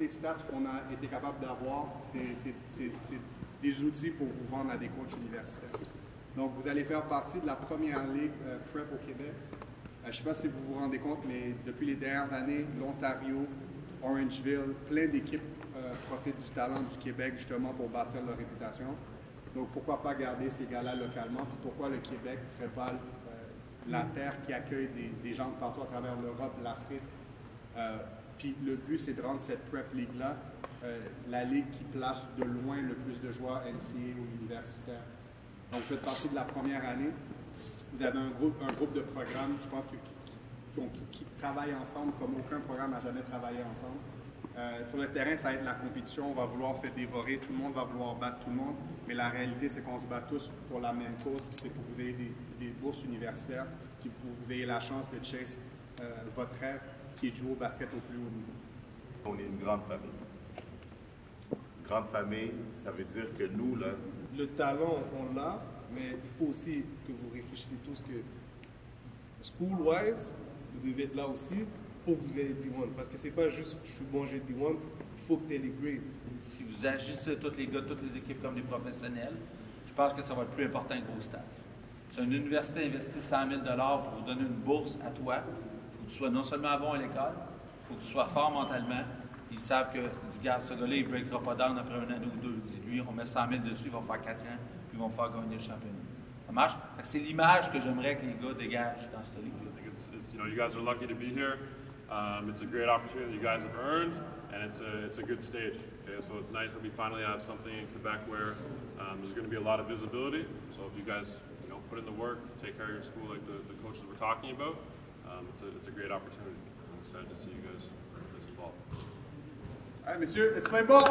les stats qu'on a été capable d'avoir, c'est des outils pour vous vendre à des coachs universitaires. Donc, vous allez faire partie de la première ligue euh, prep au Québec. Euh, je ne sais pas si vous vous rendez compte, mais depuis les dernières années, l'Ontario, Orangeville, plein d'équipes euh, profitent du talent du Québec justement pour bâtir leur réputation. Donc, pourquoi pas garder ces gars-là localement? pourquoi le Québec ne ferait pas la terre qui accueille des, gens de partout à travers l'Europe, l'Afrique? Puis le but, c'est de rendre cette prep league-là la ligue qui place de loin le plus de joueurs NCA ou universitaires. Donc, vous faites partie de la première année. Vous avez un groupe, de programmes, je pense, qui, travaillent ensemble comme aucun programme n'a jamais travaillé ensemble. Euh, sur le terrain, ça va être la compétition, on va vouloir faire dévorer, tout le monde va vouloir battre tout le monde, mais la réalité, c'est qu'on se bat tous pour la même cause, c'est pour vous ayez des, bourses universitaires, puis pour vous ayez la chance de chase euh, votre rêve, qui est de jouer au basket au plus haut niveau? On est une grande famille. Grande famille, ça veut dire que nous, là, le talent, on l'a, mais il faut aussi que vous réfléchissiez tous que school-wise, vous devez être là aussi pour que vous ayez D1. Parce que c'est pas juste je suis bon, j'ai D1, il faut que tu aies les grades. Si vous agissez tous les gars, toutes les équipes comme des professionnels, je pense que ça va être plus important que vos stats. Si une université investit 100 000 pour vous donner une bourse à toi, que tu sois non seulement bon à l'école, il faut que tu sois fort mentalement, ils savent que, regarde, ce gars-là, il ne breakera pas down après un an ou deux. Dis-lui, on met 100 000 dessus, il va faire 4 ans, puis ils vont faire gagner le championnat. Ça marche? C'est l'image que j'aimerais que les gars dégagent dans cette ligue-là. You know, you guys are lucky to be here. Um, it's a great opportunity you guys have earned, and it's a, stage. Okay? So it's nice that we finally have something in Quebec where um, there's going to be a lot of visibility. So if you guys you know, put in the work, take care of your um, it's, a, it's a great opportunity. I'm excited to see you guys play some ball. Allez, messieurs, est-ce que bon?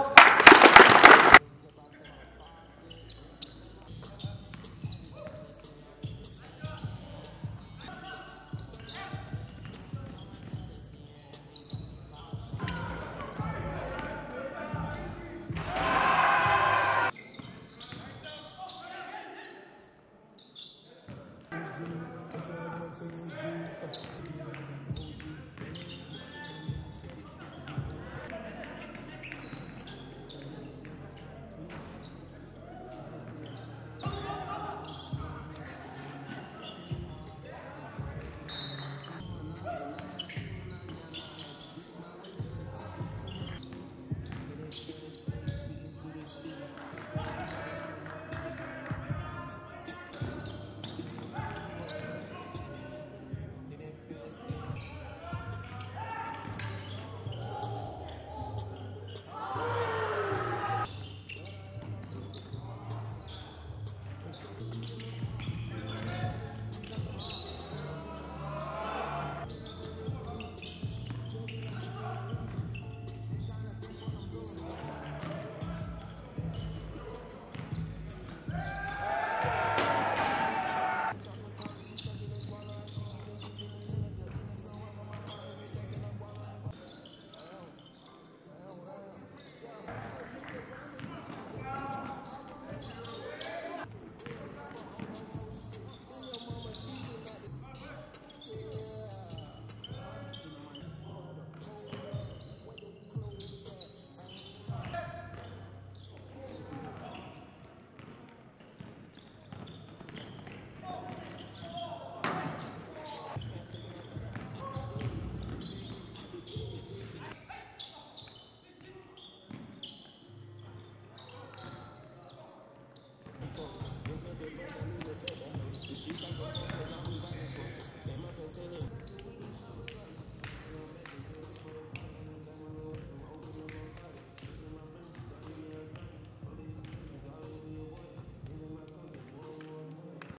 She's like, I'm going to go to the